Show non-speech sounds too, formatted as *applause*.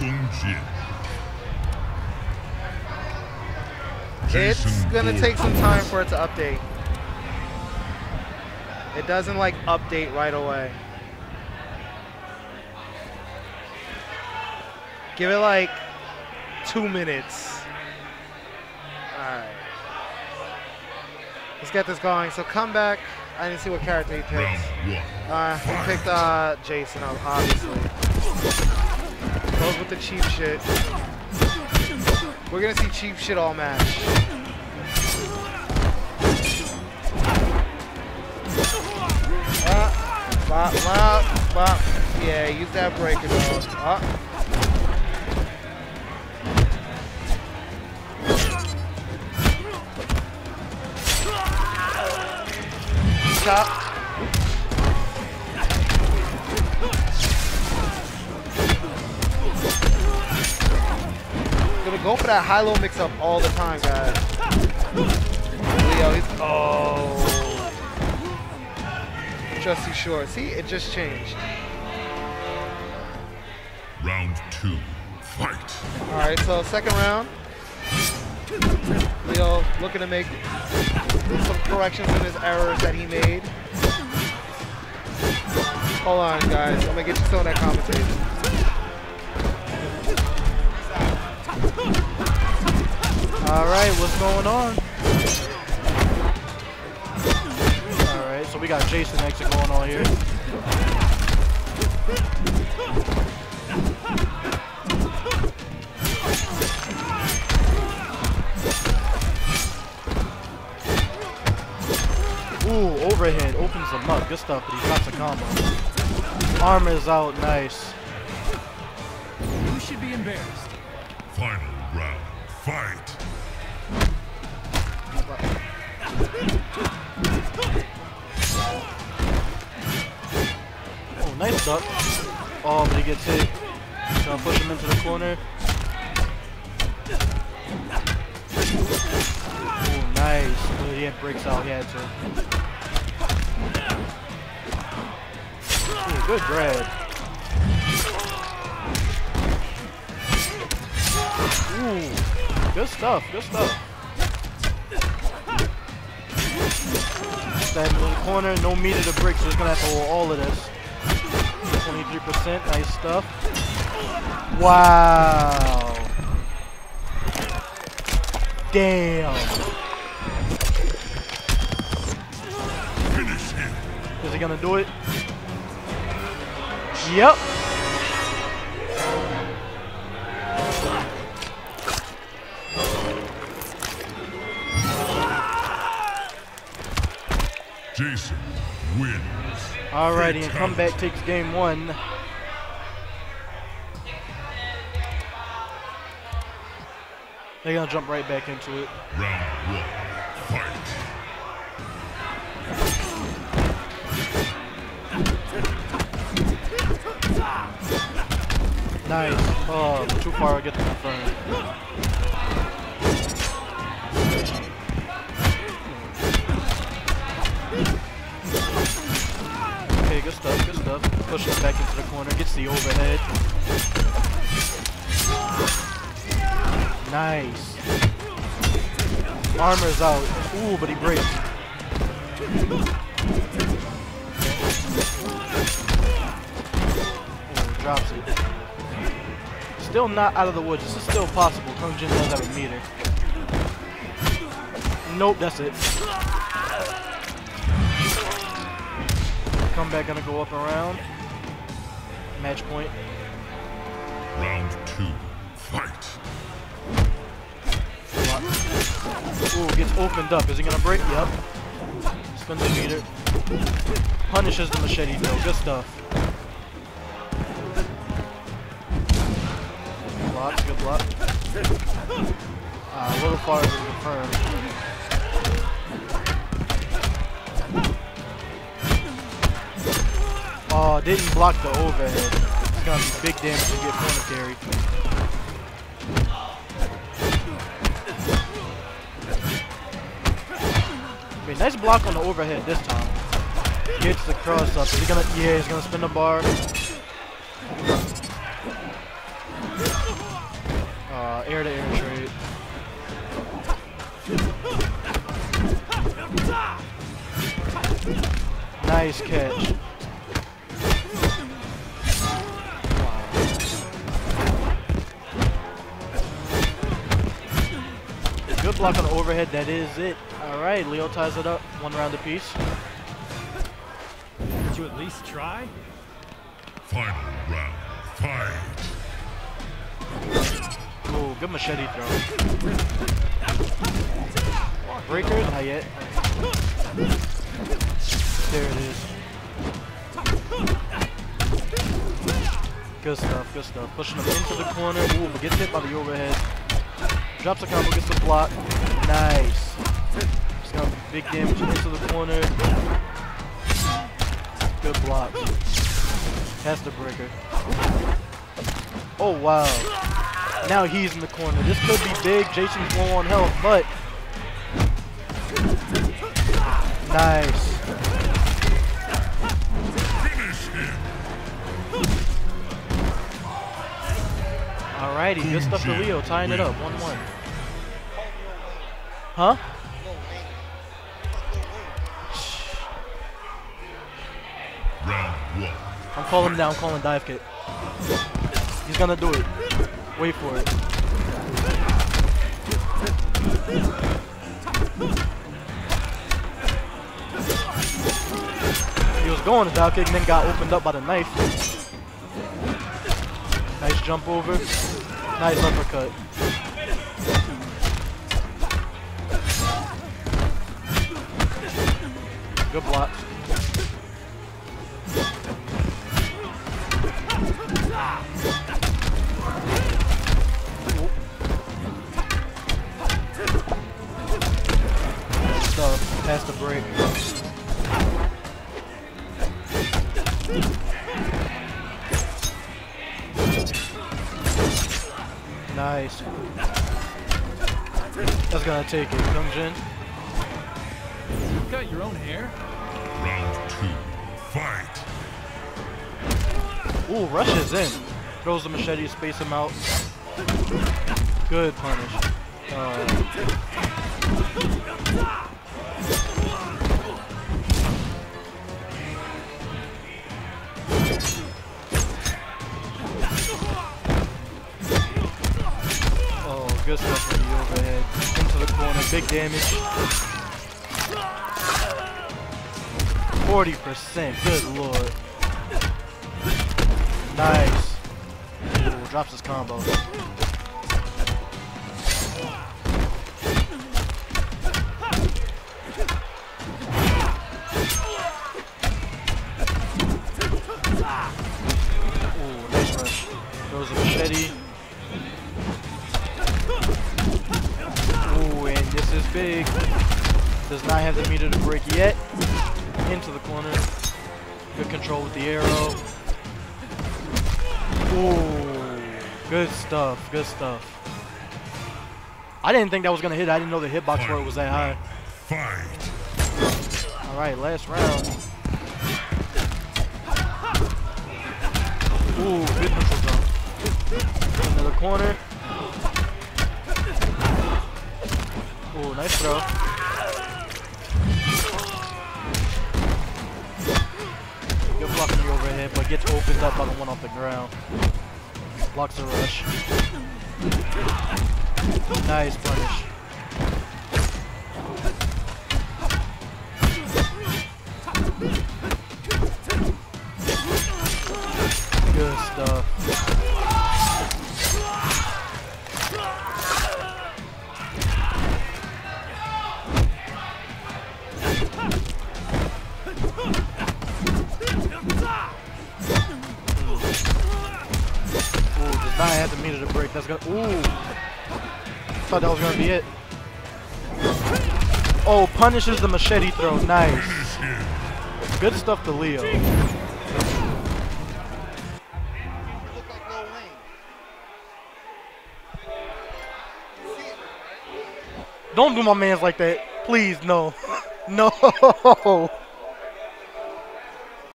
Kung Jin. It's gonna take some time for it to update. It doesn't like update right away. Give it like two minutes. Alright. Let's get this going. So come back. I didn't see what character he picked. Uh, he picked uh, Jason, ob- obviously. Goes with the cheap shit. We're gonna see cheap shit all match. Ah, bop, bop, bop. Yeah, use that breaker dog. Ah. Chop. Gonna go for that high-low mix-up all the time, guys. Leo, he's oh. Just too short. See, it just changed. Round two. Fight. All right, so second round. Leo looking to make some corrections in his errors that he made. Hold on, guys. I'm gonna get you some of that commentation. All right, what's going on? All right, so we got Jason exit going on here. Ooh, overhead opens them up. Good stuff, but he drops a combo. Armor is out, nice. You should be embarrassed. Final round. Fight. Duck. Oh, but he gets hit. Gonna push him into the corner. Oh, nice. But he had breaks out. He had to. Ooh, good grab. Ooh, good stuff. Good stuff. In the corner, no meat of the brick, so he's gonna have to hold all of this. 23%, nice stuff. Wow. Damn. Finish him. Is he gonna do it? Yep. Jason wins. Alrighty, and comeback takes game one. They're gonna jump right back into it. Round one. Fight. Nice. Oh, too far to get to confirm. Okay, good stuff, good stuff. Pushes back into the corner, gets the overhead. Nice. Armor's out. Ooh, but he breaks. Ooh, drops it. Still not out of the woods. This is still possible. Kung Jin does have a meter. Nope, that's it. Comeback gonna go up and around. Match point. Round two. Fight. Ooh, gets opened up. Is he gonna break? Yep. Spins the meter. Punishes the machete though. Good stuff. Block, good block. Uh, a little farther than confirmed. Didn't block the overhead. It's gonna be big damage to get corner carry. Okay, nice block on the overhead this time. Gets the cross up. Is he gonna? Yeah, he's gonna spin the bar. Uh, air to air trade. Nice catch. Block on the overhead. That is it. All right, Leo ties it up. One round apiece. Did you at least try? Final round. Fight. Oh, good machete throw. Breaker? Not yet. There it is. Good stuff, good stuff. Pushing him into the corner. Ooh, but gets hit by the overhead. Drops a combo, gets the block. Nice. Just got big damage into the corner. Good block. Has the breaker. Oh, wow. Now he's in the corner. This could be big. Jason's low on health, but nice. Alrighty, good stuff to Leo, tying it up, 1-1. Huh? I'm calling him down, calling dive kick. He's gonna do it. Wait for it. He was going to dive kick and then got opened up by the knife. Nice jump over. Nice uppercut. Good. Stuff. Past the break. Nice. That's gonna take it. Kung Jin. got your own hair? Round two. Fight. Ooh, rushes in. Throws the machete, space him out. Good punish. Uh, good stuff from the overhead. Into the corner, big damage. 40%, good lord. Nice. Ooh, drops his combo. Not have the meter to break yet. Into the corner. Good control with the arrow. Ooh, good stuff, good stuff. I didn't think that was gonna hit. I didn't know the hitbox for it was that high. Fight. All right, last round. Ooh, good. Into the corner. Ooh, nice throw. Block on but gets opened up by the one off the ground. Blocks the rush. Nice punish. That's gonna. Ooh. Thought that was gonna be it. Oh, punishes the machete throw. Nice. Good stuff to Leo. Don't do my mans like that. Please, no. *laughs* No.